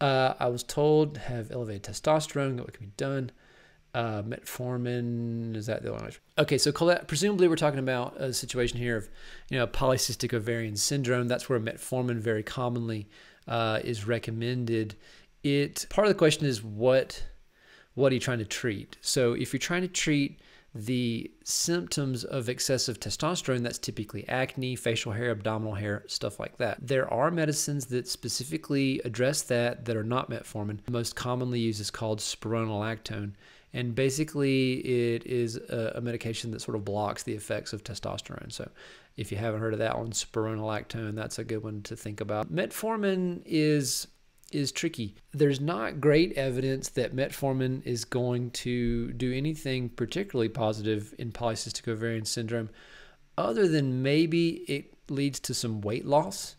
Uh, I was told have elevated testosterone. What can be done? Uh, metformin is that the one? Okay, so Colette, presumably we're talking about a situation here of you know polycystic ovarian syndrome. That's where metformin very commonly uh, is recommended. It part of the question is what what are you trying to treat? So if you're trying to treat the symptoms of excessive testosterone, that's typically acne, facial hair, abdominal hair, stuff like that. There are medicines that specifically address that that are not metformin. The most commonly used is called spironolactone. And basically, it is a, a, medication that sort of blocks the effects of testosterone. So, if you haven't heard of that one, spironolactone, that's a good one to think about. Metformin is is tricky. There's not great evidence that metformin is going to do anything particularly positive in polycystic ovarian syndrome, other than maybe it leads to some weight loss.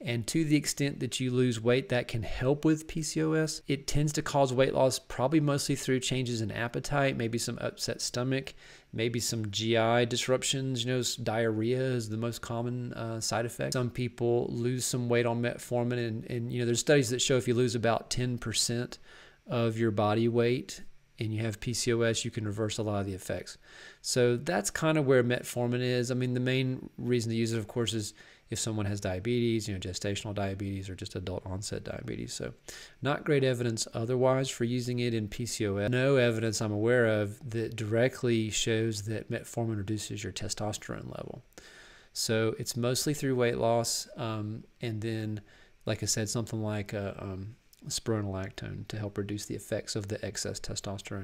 And to the extent that you lose weight, that can help with PCOS. It tends to cause weight loss probably mostly through changes in appetite, maybe some upset stomach, maybe some GI disruptions. You know, diarrhea is the most common uh, side effect. Some people lose some weight on metformin, and, and you know, there's studies that show if you lose about 10% of your body weight and you have PCOS, you can reverse a lot of the effects. So that's kind of where metformin is. I mean, the main reason to use it, of course, is if someone has diabetes, you know, gestational diabetes or just adult onset diabetes. So, not great evidence otherwise for using it in PCOS. No evidence I'm aware of that directly shows that metformin reduces your testosterone level. So, it's mostly through weight loss. Um, and then, like I said, something like a, um, spironolactone to help reduce the effects of the excess testosterone.